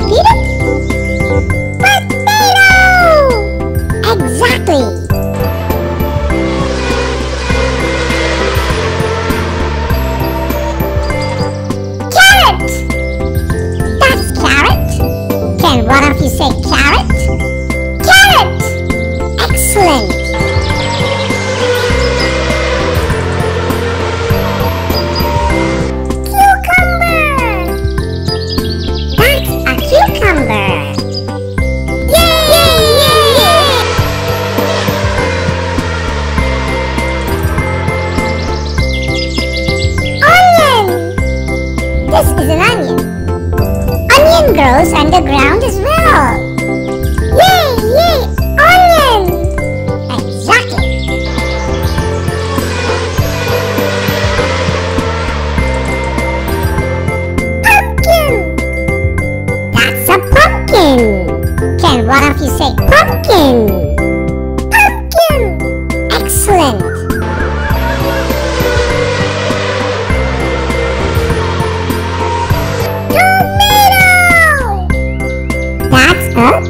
retira. An onion. Onion grows underground as well.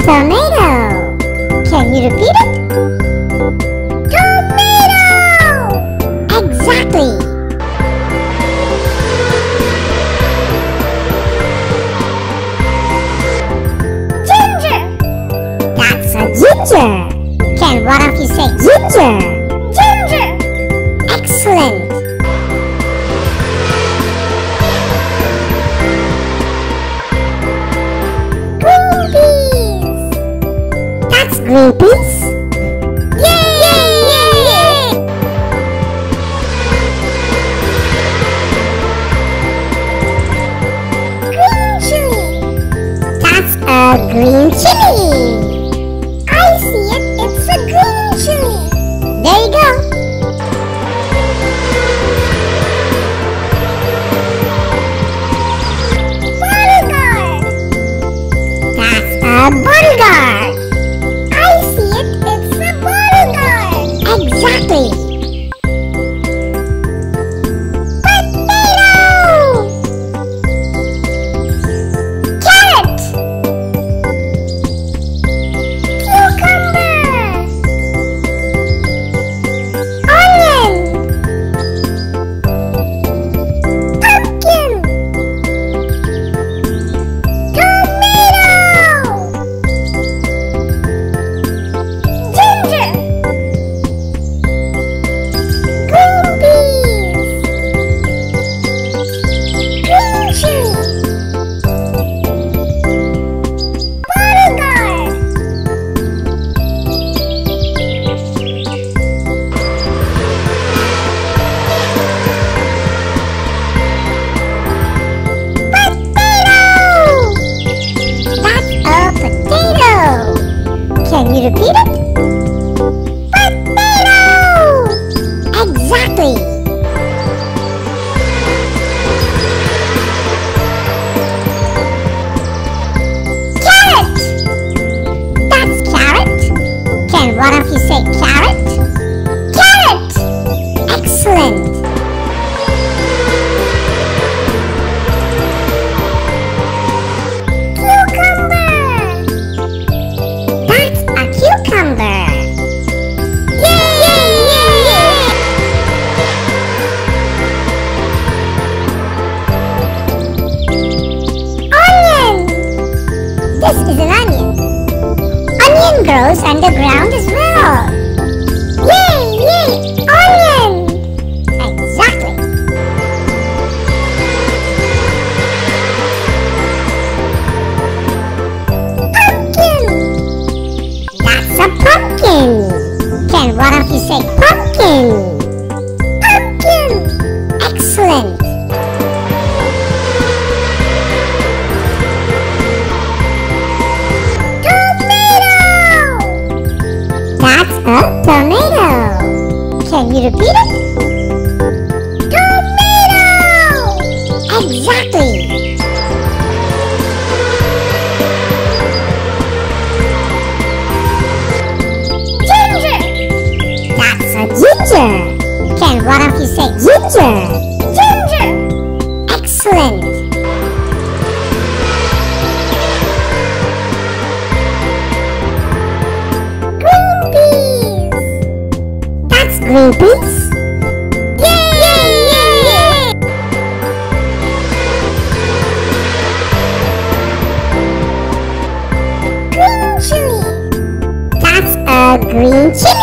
Tomato. Can you repeat it? Tomato! Exactly. Ginger! That's a ginger. Can one of you say ginger? Ginger! Excellent. Yay! Yay! Green chili! That's a green chili! Repeat it? Grows ground as well. Yay! Yay! Onion! Exactly. Pumpkin! That's a pumpkin. Can one of you say? Pumpkin! You say ginger? Ginger! Excellent. Green peas! That's green peas? Yay! Yay! Yay! Yay! a green chili.